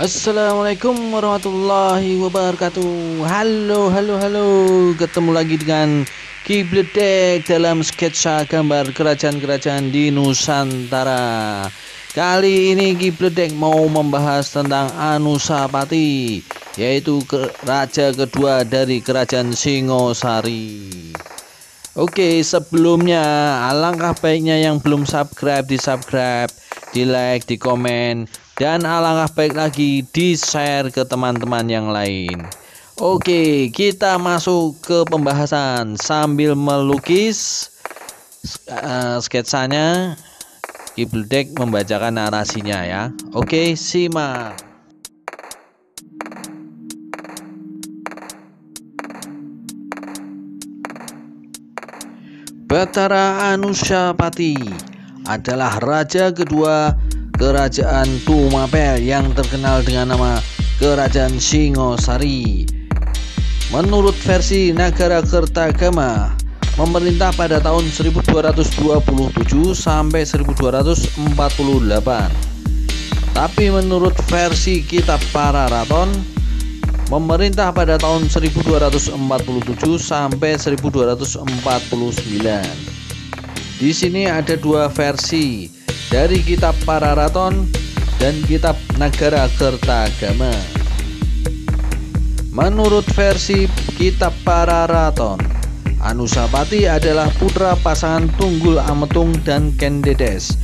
Assalamualaikum warahmatullahi wabarakatuh. Halo halo halo. Ketemu lagi dengan Kibledek dalam sketsa gambar kerajaan-kerajaan di Nusantara. Kali ini Kibledek mau membahas tentang Anusapati Yaitu raja kedua dari kerajaan Singosari. Oke sebelumnya alangkah baiknya yang belum subscribe di subscribe di like di komen dan alangkah baik lagi di share ke teman-teman yang lain. Oke kita masuk ke pembahasan. Sambil melukis uh, sketsanya Kibledek membacakan narasinya ya. Oke simak. Batara Anusyapati adalah raja kedua Kerajaan Tumapel yang terkenal dengan nama Kerajaan Singosari. Menurut versi Nagara Kertagama, memerintah pada tahun 1227 sampai 1248. Tapi menurut versi kitab Pararaton, memerintah pada tahun 1247 sampai 1249. Di sini ada dua versi dari kitab Pararaton dan kitab Nagara Kertagama. Menurut versi kitab Pararaton, Anusapati adalah putra pasangan Tunggul Ametung dan Ken Dedes.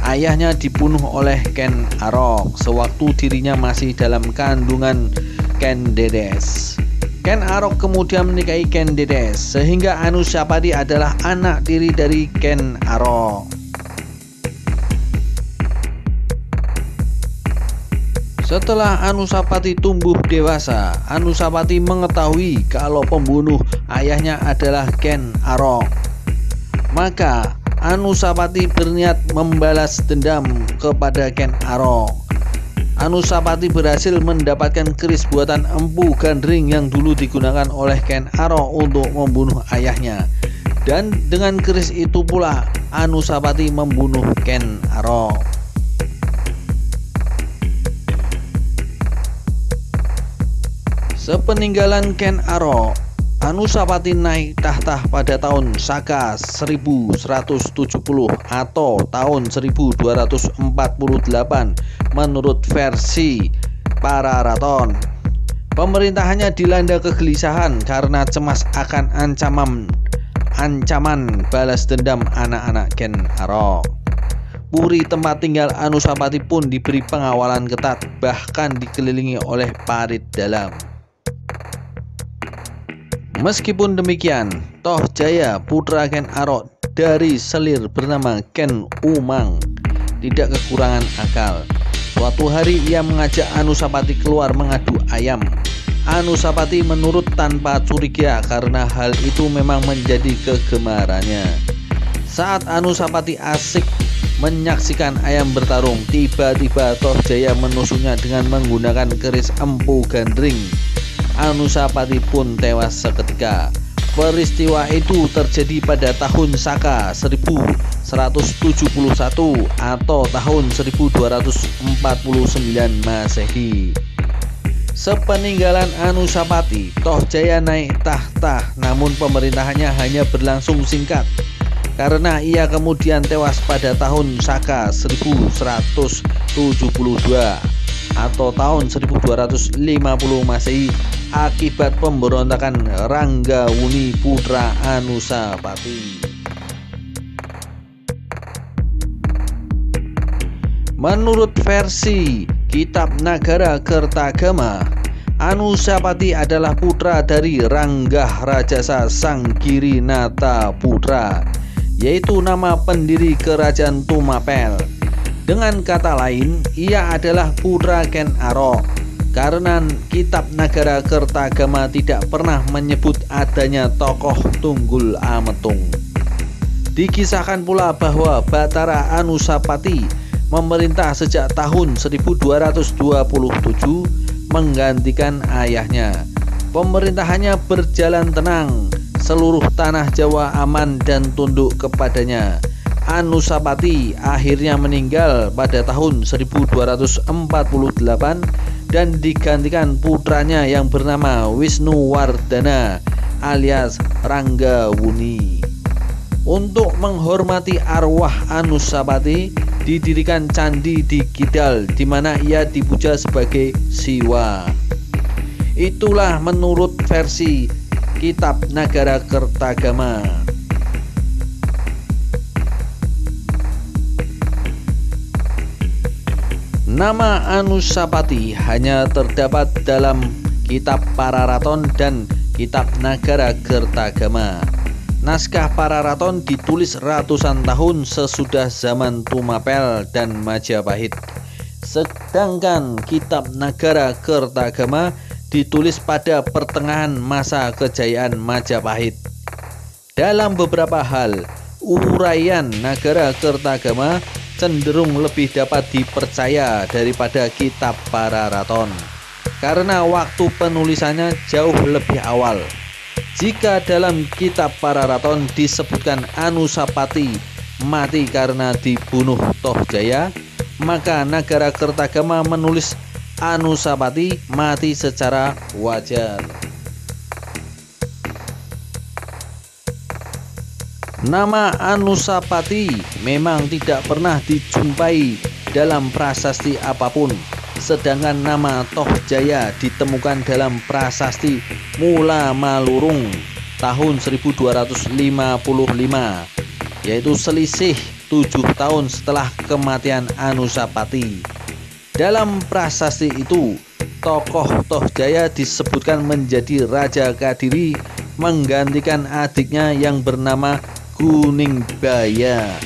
Ayahnya dibunuh oleh Ken Arok sewaktu dirinya masih dalam kandungan Ken Dedes. Ken Arok kemudian menikahi Ken Dedes sehingga Anusapati adalah anak tiri dari Ken Arok. Setelah Anusapati tumbuh dewasa, Anusapati mengetahui kalau pembunuh ayahnya adalah Ken Arok. Maka Anusapati berniat membalas dendam kepada Ken Arok. Anusapati berhasil mendapatkan keris buatan Empu Gandring yang dulu digunakan oleh Ken Arok untuk membunuh ayahnya. Dan dengan keris itu pula Anusapati membunuh Ken Arok. Sepeninggalan Ken Arok, Anusapati naik tahta pada tahun Saka 1170 atau tahun 1248 menurut versi para raton. Pemerintahannya dilanda kegelisahan karena cemas akan ancaman ancaman balas dendam anak-anak Ken Arok. Puri tempat tinggal Anusapati pun diberi pengawalan ketat bahkan dikelilingi oleh parit dalam. Meskipun demikian, Toh Jaya putra Ken Arok dari selir bernama Ken Umang tidak kekurangan akal. Suatu hari ia mengajak Anusapati keluar mengadu ayam. Anusapati menurut tanpa curiga karena hal itu memang menjadi kegemarannya. Saat Anusapati asik menyaksikan ayam bertarung, tiba-tiba Toh Jaya menusuknya dengan menggunakan keris empu gandring Anusapati pun tewas seketika. Peristiwa itu terjadi pada tahun Saka 1171 atau tahun 1249 Masehi. Sepeninggalan Anusapati, Toh Jaya naik tahta namun pemerintahannya hanya berlangsung singkat. Karena ia kemudian tewas pada tahun Saka 1172 atau tahun 1250 Masehi akibat pemberontakan Rangga Wuni Putra Anusapati. Menurut versi Kitab Nagara Kertagama, Anusapati adalah putra dari Ranggah Rajasa Sang Nata Putra, yaitu nama pendiri Kerajaan Tumapel. Dengan kata lain, ia adalah putra Ken Arok karena kitab Nagara Kertagama tidak pernah menyebut adanya tokoh Tunggul Ametung. Dikisahkan pula bahwa Batara Anusapati memerintah sejak tahun 1227 menggantikan ayahnya. Pemerintahannya berjalan tenang, seluruh tanah Jawa aman dan tunduk kepadanya. Anusapati akhirnya meninggal pada tahun 1248 dan digantikan putranya yang bernama Wisnu Wardana alias Rangga Wuni. Untuk menghormati arwah Anusapati, didirikan candi di Kidal di mana ia dipuja sebagai Siwa. Itulah menurut versi Kitab Nagara Kertagama. Nama Anusapati hanya terdapat dalam Kitab Pararaton dan Kitab Nagara Kertagama. Naskah Pararaton ditulis ratusan tahun sesudah zaman Tumapel dan Majapahit. Sedangkan Kitab Nagara Kertagama ditulis pada pertengahan masa kejayaan Majapahit. Dalam beberapa hal, uraian Nagara Kertagama cenderung lebih dapat dipercaya daripada kitab para raton karena waktu penulisannya jauh lebih awal. Jika dalam kitab para raton disebutkan Anusapati mati karena dibunuh Toh Jaya, maka negara Kertagama menulis Anusapati mati secara wajar. Nama Anusapati memang tidak pernah dijumpai dalam prasasti apa pun. Sedangkan nama Toh Jaya ditemukan dalam prasasti Mula Malurung tahun 1255 yaitu selisih tujuh tahun setelah kematian Anusapati. Dalam prasasti itu tokoh Toh Jaya disebutkan menjadi Raja Kadiri menggantikan adiknya yang bernama Kuning Baya.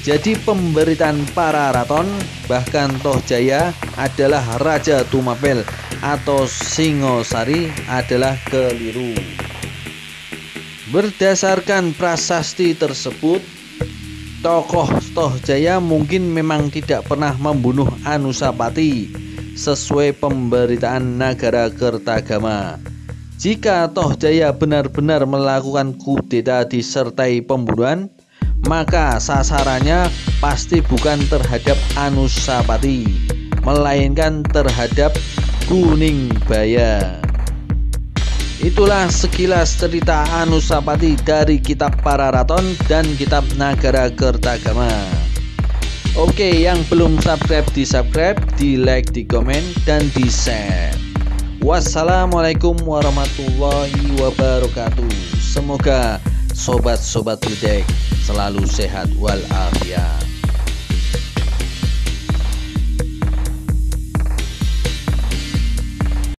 Jadi pemberitaan para raton bahkan Toh Jaya adalah Raja Tumapel atau Singosari adalah keliru. Berdasarkan prasasti tersebut, tokoh Toh Jaya mungkin memang tidak pernah membunuh Anusapati sesuai pemberitaan Nagara Kertagama. Jika Toh Jaya benar-benar melakukan kudeta disertai pembunuhan, maka sasarannya pasti bukan terhadap Anusapati, melainkan terhadap Kuning Baya. Itulah sekilas cerita Anusapati dari kitab Pararaton dan kitab Nagara Kertagama. Oke, yang belum subscribe di subscribe, di like, di komen, dan di share. Wassalamualaikum warahmatullahi wabarakatuh. Semoga sobat-sobat Budek selalu sehat walafiat.